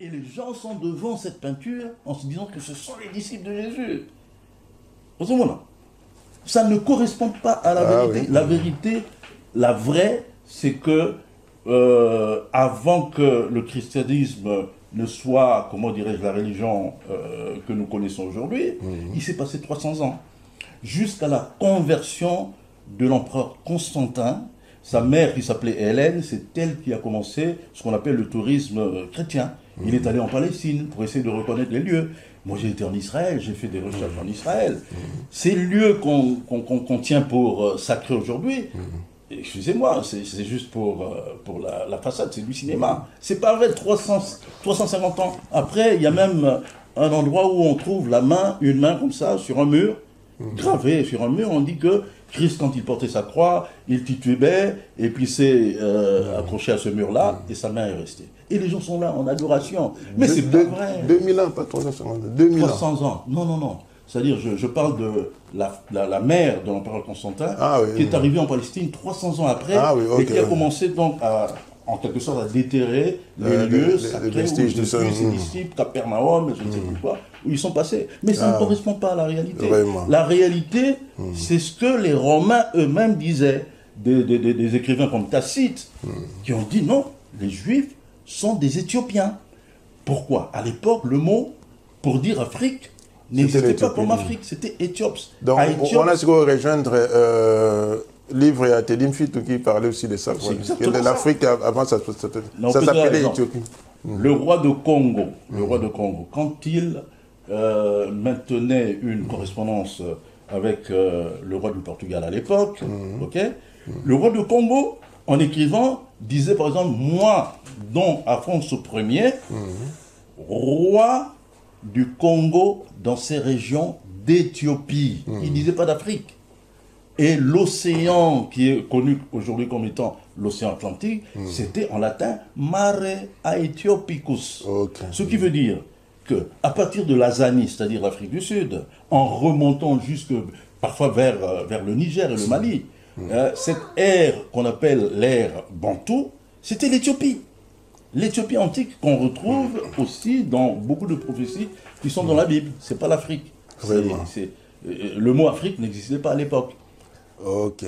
Et les gens sont devant cette peinture en se disant que ce sont les disciples de Jésus. Ça ne correspond pas à la Ah vérité. oui. La vérité, la vraie, c'est que euh, avant que le christianisme ne soit, comment dirais-je, la religion euh, que nous connaissons aujourd'hui, Mhm. il s'est passé 300 ans. Jusqu'à la conversion de l'empereur Constantin, sa mère qui s'appelait Hélène, c'est elle qui a commencé ce qu'on appelle le tourisme euh, chrétien. Il est allé en Palestine pour essayer de reconnaître les lieux. Moi j'ai été en Israël, j'ai fait des recherches en Israël. Ces lieux qu'on qu'on- qu'on tient pour euh, sacrés aujourd'hui, excusez-moi, c'est juste pour, euh, pour la, la façade, c'est du cinéma. C'est pas vrai, 300, 350 ans après, il y a même un endroit où on trouve la main, une main comme ça, sur un mur, gravée sur un mur, on dit que Christ, quand il portait sa croix, il titubait, et puis s'est euh, accroché à ce mur-là, et sa main est restée. Et les gens sont là en adoration. Mais c'est pas vrai. 2000 ans, pas 350, 2000 ans. 300 ans. Non, non, non. C'est-à-dire, je, je parle de la, la, la mère de l'empereur Constantin, Ah oui, qui oui. est arrivée en Palestine 300 ans après, Ah oui, et qui a commencé donc à, en quelque sorte, à déterrer les Euh, lieux sacrés où Jésus, ses mm. disciples, Capernaum, je ne sais plus quoi, où ils sont passés. Mais ça Ah. ne correspond pas à la réalité. Vraiment. La réalité, c'est ce que les Romains eux-mêmes disaient, des, des- des- des écrivains comme Tacite, qui ont dit non, les Juifs sont des Éthiopiens. Pourquoi? À l'époque, le mot pour dire Afrique n'existait pas comme. Afrique, c'était Éthiops. Donc, on a ce qu'on rejoindre euh, livre et à Tedim Fit qui parlait aussi de ça. L'Afrique, avant, ça, ça- s'appelait. Éthiopie. Le roi de Congo, le roi de Congo, quand il euh, maintenait une correspondance avec euh, le roi du Portugal à l'époque, ok, le roi de Congo, en écrivant, disait par exemple, moi, dont Alphonse Ier, roi du Congo dans ces régions d'Éthiopie. Il disait pas d'Afrique. Et l'océan, qui est connu aujourd'hui comme étant l'océan Atlantique, c'était en latin mare Aethiopicus. Ce qui veut dire que à partir de l'Azanie, c'est-à-dire l'Afrique du Sud, en remontant jusque parfois vers, euh, vers le Niger et le Mali, euh, cette ère qu'on appelle l'ère Bantou, c'était l'Éthiopie. L'Éthiopie antique qu'on retrouve aussi dans beaucoup de prophéties qui sont dans la Bible. C'est pas l'Afrique. Euh, le mot Afrique n'existait pas à l'époque. Ok.